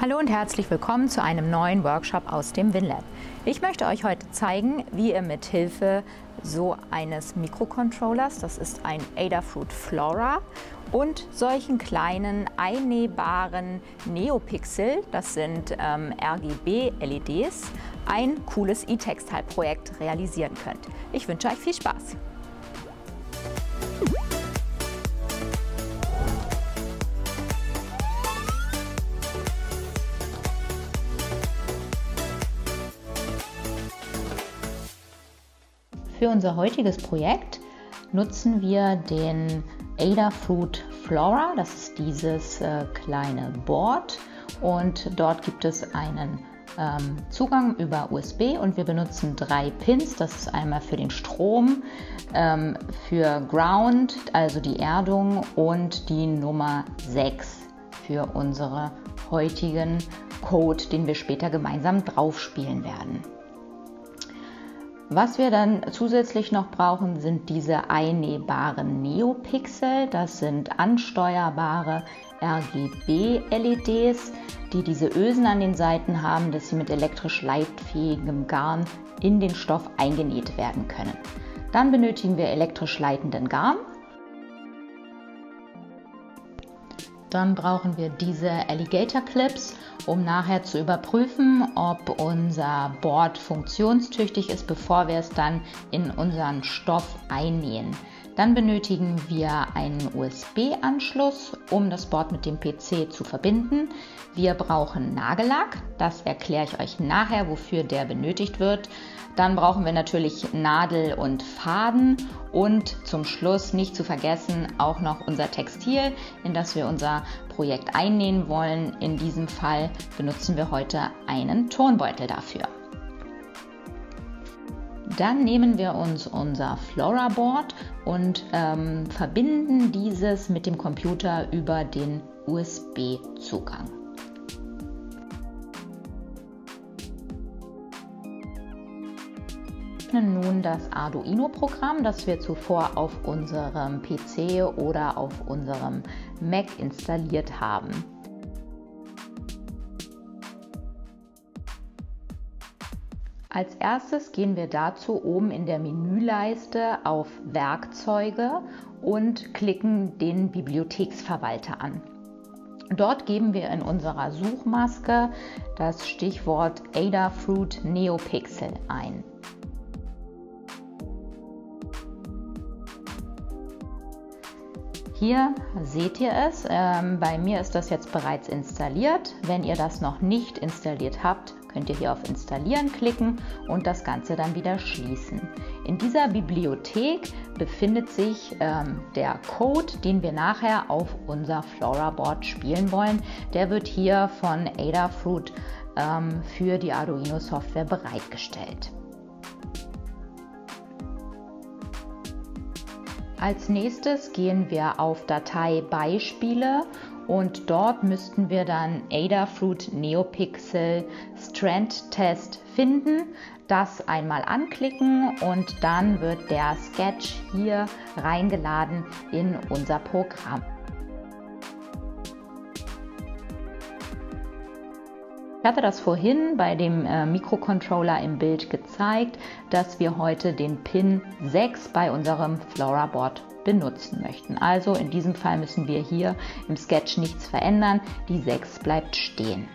Hallo und herzlich willkommen zu einem neuen Workshop aus dem WinLab. Ich möchte euch heute zeigen, wie ihr mit Hilfe so eines Mikrocontrollers, das ist ein Adafruit Flora, und solchen kleinen einnehbaren Neopixel, das sind ähm, RGB-LEDs, ein cooles E-Textile-Projekt realisieren könnt. Ich wünsche euch viel Spaß! Für unser heutiges Projekt nutzen wir den Adafruit Flora. Das ist dieses äh, kleine Board und dort gibt es einen ähm, Zugang über USB und wir benutzen drei Pins. Das ist einmal für den Strom, ähm, für Ground, also die Erdung und die Nummer 6 für unseren heutigen Code, den wir später gemeinsam drauf spielen werden. Was wir dann zusätzlich noch brauchen, sind diese einnehbaren Neopixel. Das sind ansteuerbare RGB-LEDs, die diese Ösen an den Seiten haben, dass sie mit elektrisch leitfähigem Garn in den Stoff eingenäht werden können. Dann benötigen wir elektrisch leitenden Garn. Dann brauchen wir diese Alligator Clips, um nachher zu überprüfen, ob unser Board funktionstüchtig ist, bevor wir es dann in unseren Stoff einnähen. Dann benötigen wir einen USB-Anschluss, um das Board mit dem PC zu verbinden. Wir brauchen Nagellack, das erkläre ich euch nachher, wofür der benötigt wird. Dann brauchen wir natürlich Nadel und Faden und zum Schluss nicht zu vergessen auch noch unser Textil, in das wir unser Projekt einnähen wollen. In diesem Fall benutzen wir heute einen Turnbeutel dafür. Dann nehmen wir uns unser Flora Board und ähm, verbinden dieses mit dem Computer über den USB-Zugang. öffnen nun das Arduino-Programm, das wir zuvor auf unserem PC oder auf unserem Mac installiert haben. Als erstes gehen wir dazu oben in der Menüleiste auf Werkzeuge und klicken den Bibliotheksverwalter an. Dort geben wir in unserer Suchmaske das Stichwort Adafruit Neopixel ein. Hier seht ihr es. Ähm, bei mir ist das jetzt bereits installiert. Wenn ihr das noch nicht installiert habt, könnt ihr hier auf Installieren klicken und das Ganze dann wieder schließen. In dieser Bibliothek befindet sich ähm, der Code, den wir nachher auf unser Flora Board spielen wollen. Der wird hier von Adafruit ähm, für die Arduino Software bereitgestellt. Als nächstes gehen wir auf Datei Beispiele und dort müssten wir dann Adafruit Neopixel Strand Test finden. Das einmal anklicken und dann wird der Sketch hier reingeladen in unser Programm. Ich hatte das vorhin bei dem äh, Mikrocontroller im Bild gezeigt, dass wir heute den Pin 6 bei unserem Flora Board benutzen möchten. Also in diesem Fall müssen wir hier im Sketch nichts verändern. Die 6 bleibt stehen.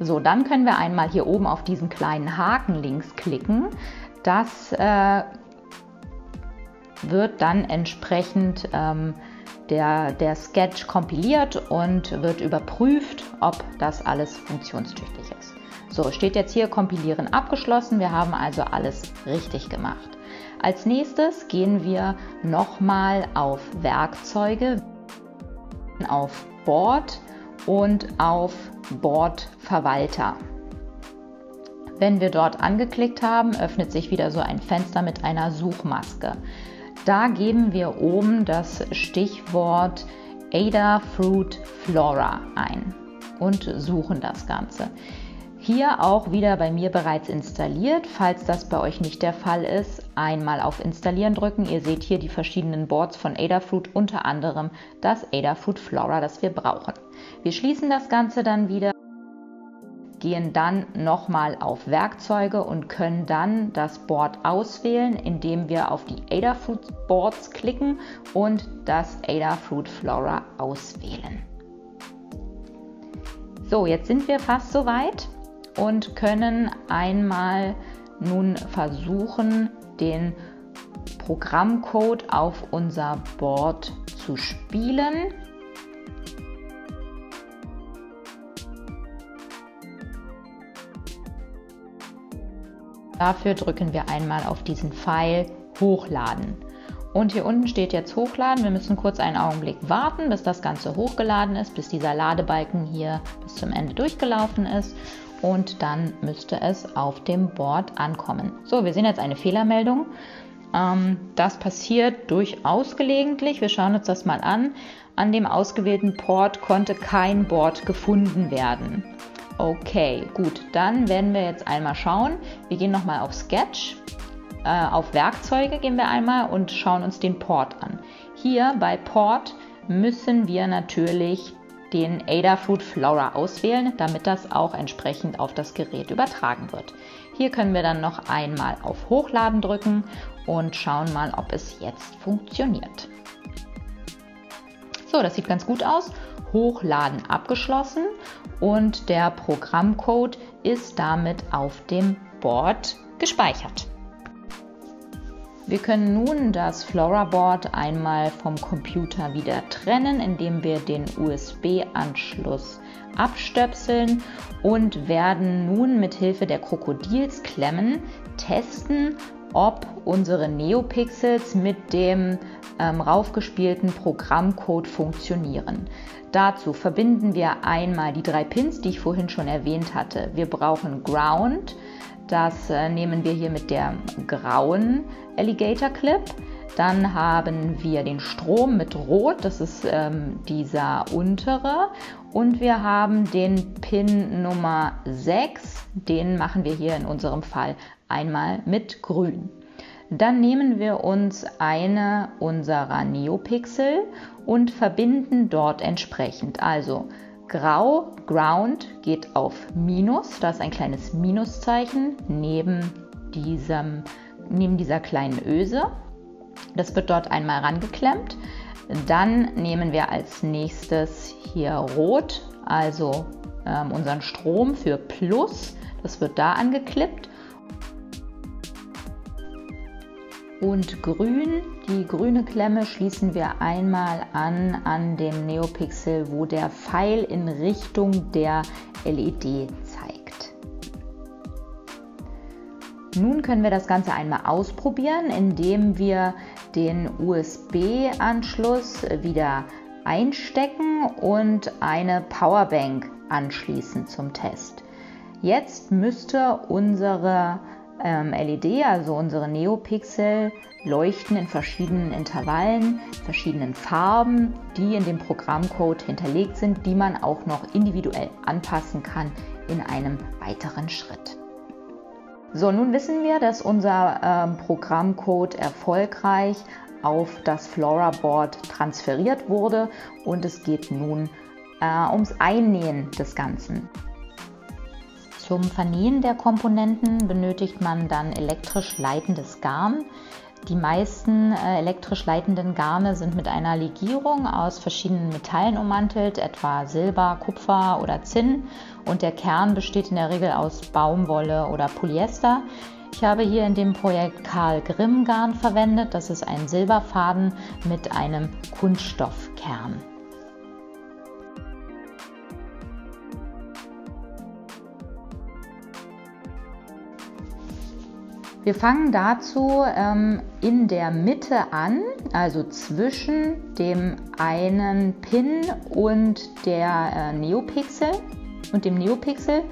So, dann können wir einmal hier oben auf diesen kleinen Haken links klicken. Das äh, wird dann entsprechend ähm, der, der Sketch kompiliert und wird überprüft, ob das alles funktionstüchtig ist. So, steht jetzt hier Kompilieren abgeschlossen. Wir haben also alles richtig gemacht. Als nächstes gehen wir nochmal auf Werkzeuge, auf Board und auf Board Verwalter. Wenn wir dort angeklickt haben, öffnet sich wieder so ein Fenster mit einer Suchmaske. Da geben wir oben das Stichwort Adafruit Flora ein und suchen das Ganze. Hier auch wieder bei mir bereits installiert. Falls das bei euch nicht der Fall ist, einmal auf Installieren drücken. Ihr seht hier die verschiedenen Boards von Adafruit, unter anderem das Adafruit Flora, das wir brauchen. Wir schließen das Ganze dann wieder gehen dann nochmal auf Werkzeuge und können dann das Board auswählen, indem wir auf die Adafruit Boards klicken und das Adafruit Flora auswählen. So, jetzt sind wir fast soweit und können einmal nun versuchen, den Programmcode auf unser Board zu spielen. Dafür drücken wir einmal auf diesen Pfeil Hochladen. Und hier unten steht jetzt Hochladen. Wir müssen kurz einen Augenblick warten, bis das Ganze hochgeladen ist, bis dieser Ladebalken hier bis zum Ende durchgelaufen ist. Und dann müsste es auf dem Board ankommen. So, wir sehen jetzt eine Fehlermeldung. Ähm, das passiert durchaus gelegentlich. Wir schauen uns das mal an. An dem ausgewählten Port konnte kein Board gefunden werden. Okay, gut, dann werden wir jetzt einmal schauen. Wir gehen nochmal auf Sketch, äh, auf Werkzeuge gehen wir einmal und schauen uns den Port an. Hier bei Port müssen wir natürlich den Adafruit Flora auswählen, damit das auch entsprechend auf das Gerät übertragen wird. Hier können wir dann noch einmal auf Hochladen drücken und schauen mal, ob es jetzt funktioniert. So, das sieht ganz gut aus. Hochladen abgeschlossen und der Programmcode ist damit auf dem Board gespeichert. Wir können nun das Flora-Board einmal vom Computer wieder trennen, indem wir den USB-Anschluss abstöpseln und werden nun mit Hilfe der Krokodilsklemmen testen, ob unsere Neopixels mit dem ähm, raufgespielten Programmcode funktionieren. Dazu verbinden wir einmal die drei Pins, die ich vorhin schon erwähnt hatte. Wir brauchen Ground, das äh, nehmen wir hier mit der grauen Alligator Clip. Dann haben wir den Strom mit Rot, das ist ähm, dieser untere. Und wir haben den Pin Nummer 6, den machen wir hier in unserem Fall einmal mit Grün. Dann nehmen wir uns eine unserer Neopixel und verbinden dort entsprechend. Also Grau, Ground geht auf Minus, da ist ein kleines Minuszeichen neben, diesem, neben dieser kleinen Öse. Das wird dort einmal rangeklemmt. Dann nehmen wir als nächstes hier Rot, also ähm, unseren Strom für Plus. Das wird da angeklippt und grün. Die grüne Klemme schließen wir einmal an an dem Neopixel, wo der Pfeil in Richtung der LED zeigt. Nun können wir das Ganze einmal ausprobieren, indem wir den USB-Anschluss wieder einstecken und eine Powerbank anschließen zum Test. Jetzt müsste unsere LED, also unsere Neopixel, leuchten in verschiedenen Intervallen, verschiedenen Farben, die in dem Programmcode hinterlegt sind, die man auch noch individuell anpassen kann in einem weiteren Schritt. So, nun wissen wir, dass unser ähm, Programmcode erfolgreich auf das Flora Board transferiert wurde und es geht nun äh, ums Einnähen des Ganzen. Zum Vernähen der Komponenten benötigt man dann elektrisch leitendes Garn. Die meisten äh, elektrisch leitenden Garne sind mit einer Legierung aus verschiedenen Metallen ummantelt, etwa Silber, Kupfer oder Zinn. Und der Kern besteht in der Regel aus Baumwolle oder Polyester. Ich habe hier in dem Projekt Karl Grimm Garn verwendet. Das ist ein Silberfaden mit einem Kunststoffkern. Wir fangen dazu ähm, in der Mitte an, also zwischen dem einen Pin und der äh, Neopixel und dem Neopixel,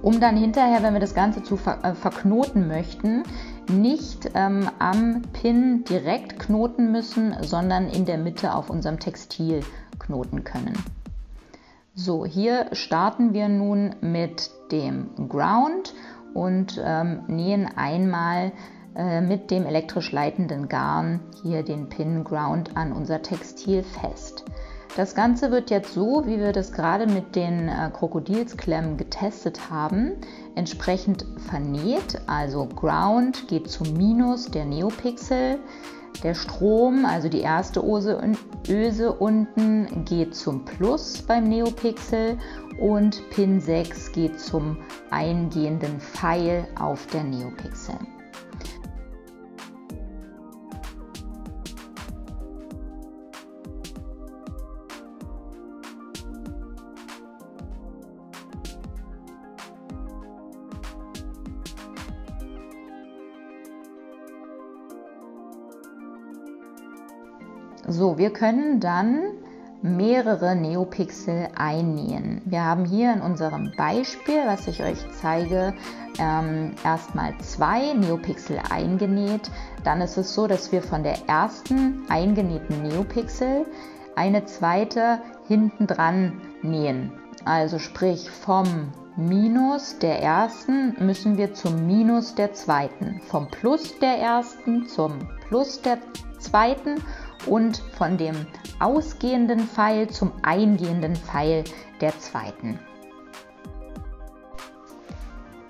um dann hinterher, wenn wir das Ganze zu ver äh, verknoten möchten, nicht ähm, am Pin direkt knoten müssen, sondern in der Mitte auf unserem Textil knoten können. So, hier starten wir nun mit dem Ground und ähm, nähen einmal äh, mit dem elektrisch leitenden Garn hier den Pin Ground an unser Textil fest. Das Ganze wird jetzt so, wie wir das gerade mit den äh, Krokodilsklemmen getestet haben, entsprechend vernäht. Also Ground geht zum Minus der Neopixel. Der Strom, also die erste Öse unten, geht zum Plus beim Neopixel und Pin 6 geht zum eingehenden Pfeil auf der Neopixel. Wir können dann mehrere Neopixel einnähen. Wir haben hier in unserem Beispiel, was ich euch zeige, ähm, erstmal zwei Neopixel eingenäht. Dann ist es so, dass wir von der ersten eingenähten Neopixel eine zweite hinten dran nähen. Also sprich vom Minus der ersten müssen wir zum Minus der zweiten, vom Plus der ersten zum Plus der zweiten und von dem ausgehenden Pfeil zum eingehenden Pfeil der zweiten.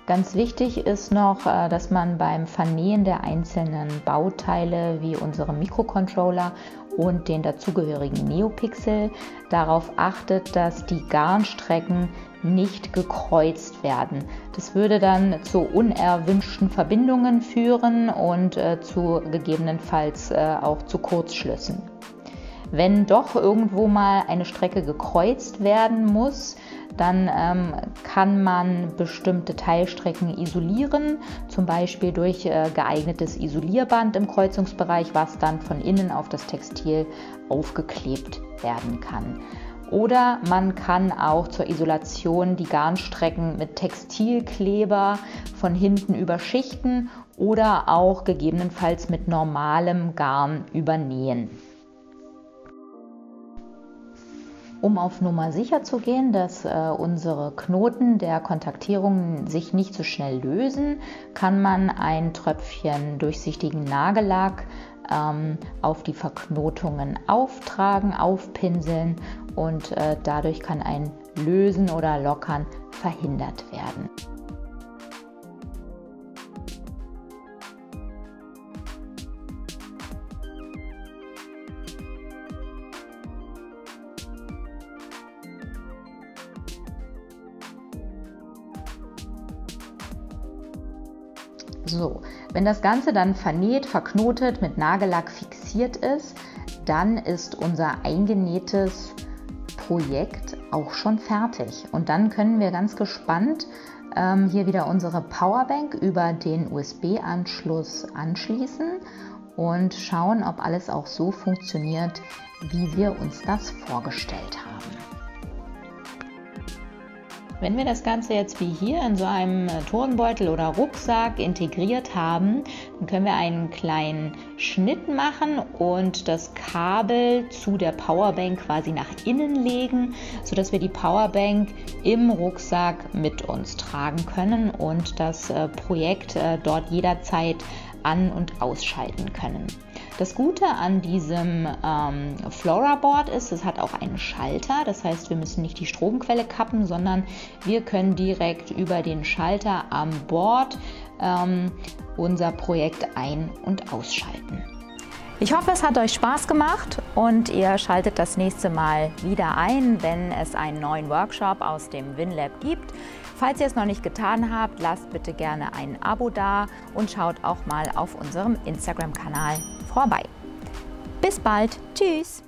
Ganz wichtig ist noch, äh, dass man beim Vernähen der einzelnen Bauteile wie unsere Mikrocontroller und den dazugehörigen Neopixel darauf achtet, dass die Garnstrecken nicht gekreuzt werden. Das würde dann zu unerwünschten Verbindungen führen und äh, zu gegebenenfalls äh, auch zu Kurzschlüssen. Wenn doch irgendwo mal eine Strecke gekreuzt werden muss, dann ähm, kann man bestimmte Teilstrecken isolieren, zum Beispiel durch äh, geeignetes Isolierband im Kreuzungsbereich, was dann von innen auf das Textil aufgeklebt werden kann. Oder man kann auch zur Isolation die Garnstrecken mit Textilkleber von hinten überschichten oder auch gegebenenfalls mit normalem Garn übernähen. Um auf Nummer sicher zu gehen, dass äh, unsere Knoten der Kontaktierung sich nicht so schnell lösen, kann man ein Tröpfchen durchsichtigen Nagellack ähm, auf die Verknotungen auftragen, aufpinseln und äh, dadurch kann ein Lösen oder Lockern verhindert werden. So, wenn das Ganze dann vernäht, verknotet, mit Nagellack fixiert ist, dann ist unser eingenähtes Projekt auch schon fertig. Und dann können wir ganz gespannt ähm, hier wieder unsere Powerbank über den USB-Anschluss anschließen und schauen, ob alles auch so funktioniert, wie wir uns das vorgestellt haben. Wenn wir das Ganze jetzt wie hier in so einem äh, Turnbeutel oder Rucksack integriert haben, dann können wir einen kleinen Schnitt machen und das Kabel zu der Powerbank quasi nach innen legen, sodass wir die Powerbank im Rucksack mit uns tragen können und das äh, Projekt äh, dort jederzeit an- und ausschalten können. Das Gute an diesem ähm, Flora Board ist, es hat auch einen Schalter. Das heißt, wir müssen nicht die Stromquelle kappen, sondern wir können direkt über den Schalter am Board ähm, unser Projekt ein- und ausschalten. Ich hoffe, es hat euch Spaß gemacht und ihr schaltet das nächste Mal wieder ein, wenn es einen neuen Workshop aus dem WinLab gibt. Falls ihr es noch nicht getan habt, lasst bitte gerne ein Abo da und schaut auch mal auf unserem Instagram-Kanal vorbei. Bis bald. Tschüss.